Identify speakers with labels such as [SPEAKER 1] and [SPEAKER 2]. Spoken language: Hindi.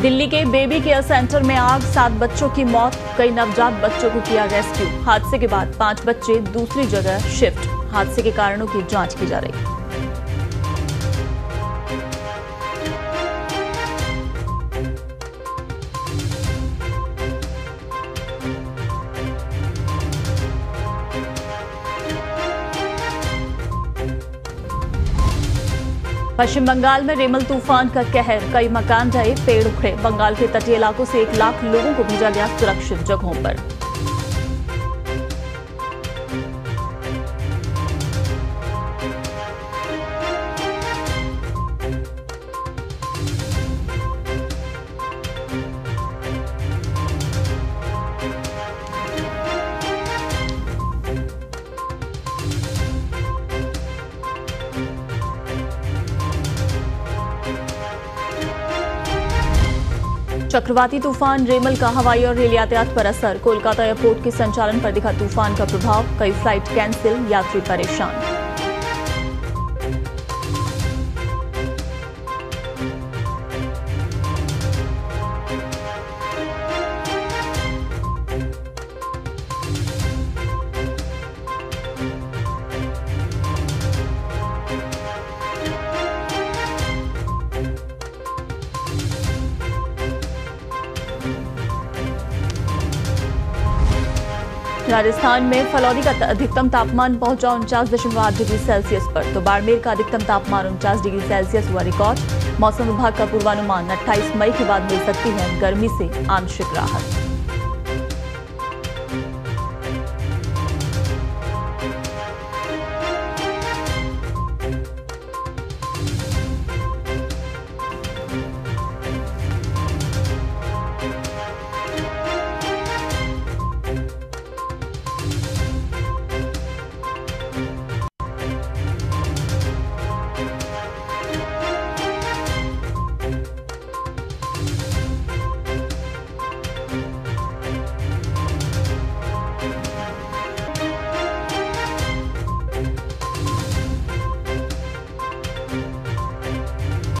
[SPEAKER 1] दिल्ली के बेबी केयर सेंटर में आग, सात बच्चों की मौत, कई नवजात बच्चों को किया रेस्क्यू। हादसे के बाद पाँच बच्चे दूसरी जगह शिफ्ट। हादसे के कारणों की जाँच की जा रही पश्चिम बंगाल में रेमल तूफ़ान का कहर, कई मकान ढहे, पेड़ उखड़े। बंगाल के तटीय इलाकों से एक लाख लोगों को भेजा गया सुरक्षित जगहों पर। चक्रवाती तूफ़ान, रेमल का हवाई और रेल यातायात पर असर। कोलकाता एयरपोर्ट के संचालन पर दिखा तूफ़ान का प्रभाव, कई फ़्लाइट कैंसिल, यात्री परेशान। राजस्थान में फलौदी का अधिकतम तापमान पहुँचा उनचास दशमलव आठ डिग्री सेल्सियस पर। तो बाड़मेर का अधिकतम तापमान उनचास डिग्री सेल्सियस हुआ रिकॉर्ड। मौसम विभाग का पूर्वानुमान 28 मई के बाद मिल सकती है गर्मी से आंशिक राहत।